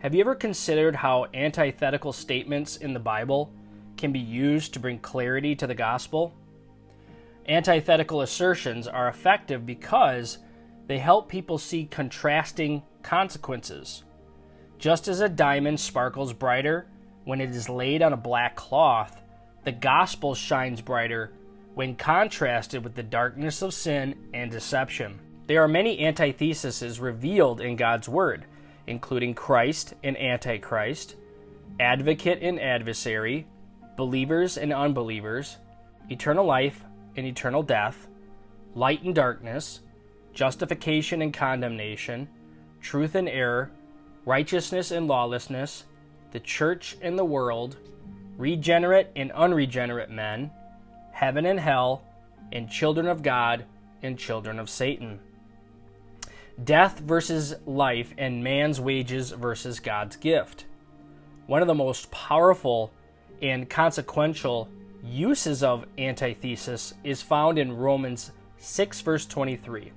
Have you ever considered how antithetical statements in the Bible can be used to bring clarity to the gospel? Antithetical assertions are effective because they help people see contrasting consequences. Just as a diamond sparkles brighter when it is laid on a black cloth, the gospel shines brighter when contrasted with the darkness of sin and deception. There are many antitheses revealed in God's Word, including Christ and Antichrist, advocate and adversary, believers and unbelievers, eternal life and eternal death, light and darkness, justification and condemnation, truth and error, righteousness and lawlessness, the church and the world, regenerate and unregenerate men, heaven and hell, and children of God and children of Satan. Death versus life and man's wages versus God's gift. One of the most powerful and consequential uses of antithesis is found in Romans 6, verse 23.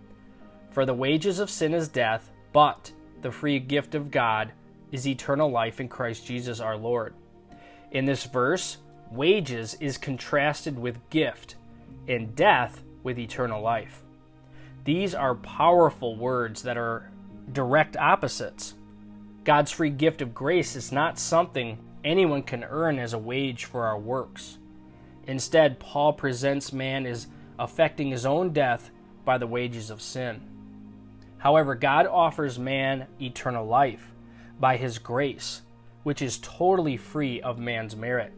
For the wages of sin is death, but the free gift of God is eternal life in Christ Jesus our Lord. In this verse, wages is contrasted with gift, and death with eternal life. These are powerful words that are direct opposites. God's free gift of grace is not something anyone can earn as a wage for our works. Instead, Paul presents man as affecting his own death by the wages of sin. However, God offers man eternal life by his grace, which is totally free of man's merit.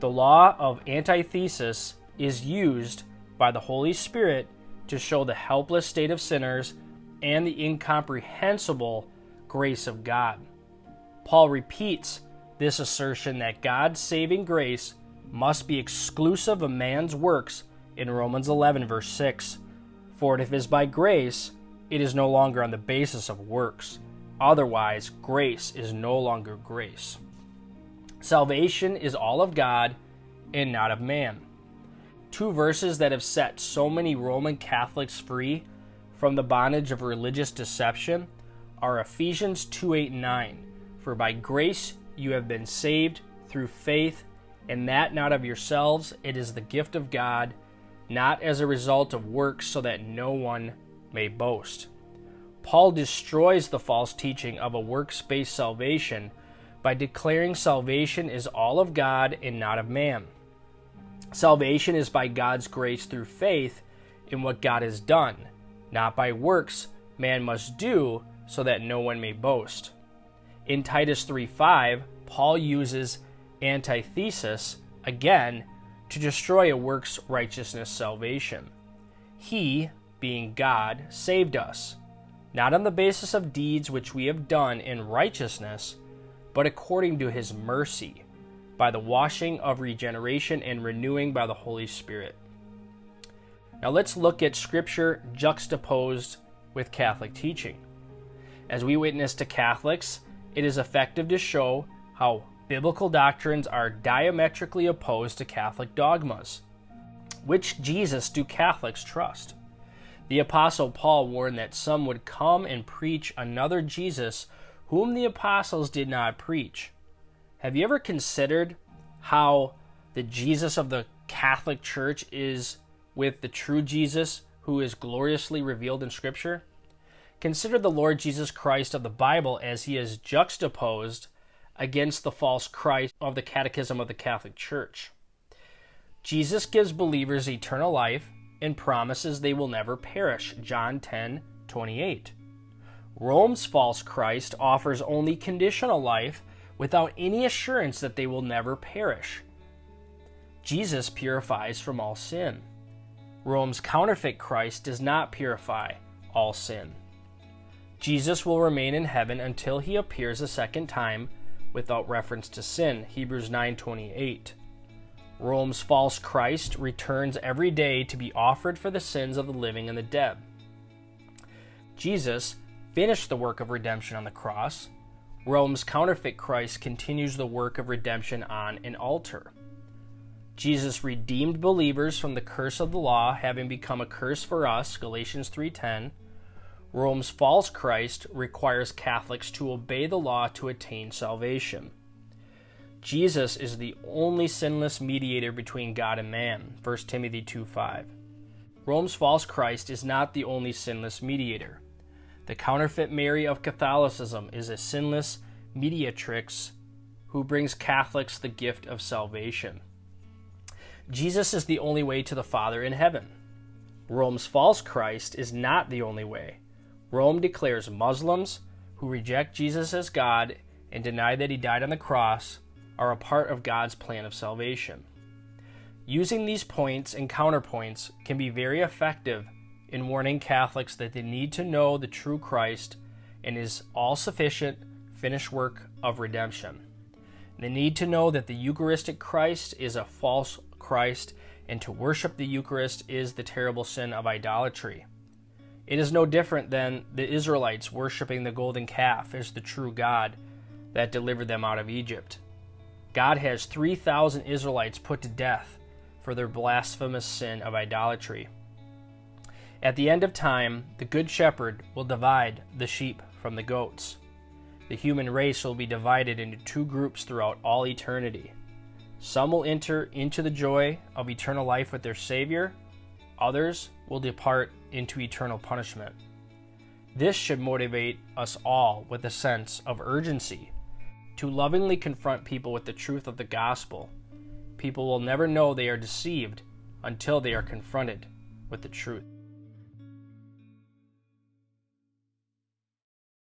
The law of antithesis is used by the Holy Spirit to show the helpless state of sinners and the incomprehensible grace of God. Paul repeats this assertion that God's saving grace must be exclusive of man's works in Romans 11, verse 6. For if it is by grace, it is no longer on the basis of works. Otherwise, grace is no longer grace. Salvation is all of God and not of man. Two verses that have set so many Roman Catholics free from the bondage of religious deception are Ephesians 2 8 9. For by grace you have been saved through faith, and that not of yourselves, it is the gift of God, not as a result of works, so that no one may boast. Paul destroys the false teaching of a works based salvation by declaring salvation is all of God and not of man. Salvation is by God's grace through faith in what God has done, not by works man must do so that no one may boast. In Titus 3:5, Paul uses antithesis again to destroy a works righteousness salvation. He, being God, saved us, not on the basis of deeds which we have done in righteousness, but according to his mercy, by the washing of regeneration and renewing by the Holy Spirit. Now let's look at Scripture juxtaposed with Catholic teaching. As we witness to Catholics, it is effective to show how biblical doctrines are diametrically opposed to Catholic dogmas. Which Jesus do Catholics trust? The Apostle Paul warned that some would come and preach another Jesus whom the apostles did not preach. Have you ever considered how the Jesus of the Catholic Church is with the true Jesus who is gloriously revealed in Scripture? Consider the Lord Jesus Christ of the Bible as he is juxtaposed against the false Christ of the Catechism of the Catholic Church. Jesus gives believers eternal life and promises they will never perish. John 10 28. Rome's false Christ offers only conditional life without any assurance that they will never perish. Jesus purifies from all sin. Rome's counterfeit Christ does not purify all sin. Jesus will remain in heaven until he appears a second time without reference to sin. Hebrews 9:28. Rome's false Christ returns every day to be offered for the sins of the living and the dead. Jesus finished the work of redemption on the cross. Rome's counterfeit Christ continues the work of redemption on an altar. Jesus redeemed believers from the curse of the law, having become a curse for us, Galatians 3:10. Rome's false Christ requires Catholics to obey the law to attain salvation. Jesus is the only sinless mediator between God and man. 1 Timothy 2:5. Rome's false Christ is not the only sinless mediator. The counterfeit Mary of Catholicism is a sinless mediatrix who brings Catholics the gift of salvation. Jesus is the only way to the Father in heaven. Rome's false Christ is not the only way. Rome declares Muslims who reject Jesus as God and deny that he died on the cross are a part of God's plan of salvation. Using these points and counterpoints can be very effective in warning Catholics that they need to know the true Christ and his all sufficient finished work of redemption. They need to know that the Eucharistic Christ is a false Christ, and to worship the Eucharist is the terrible sin of idolatry. It is no different than the Israelites worshiping the golden calf as the true God that delivered them out of Egypt. God has 3,000 Israelites put to death for their blasphemous sin of idolatry. At the end of time, the Good Shepherd will divide the sheep from the goats. The human race will be divided into two groups throughout all eternity. Some will enter into the joy of eternal life with their Savior, others will depart into eternal punishment. This should motivate us all with a sense of urgency to lovingly confront people with the truth of the gospel. People will never know they are deceived until they are confronted with the truth.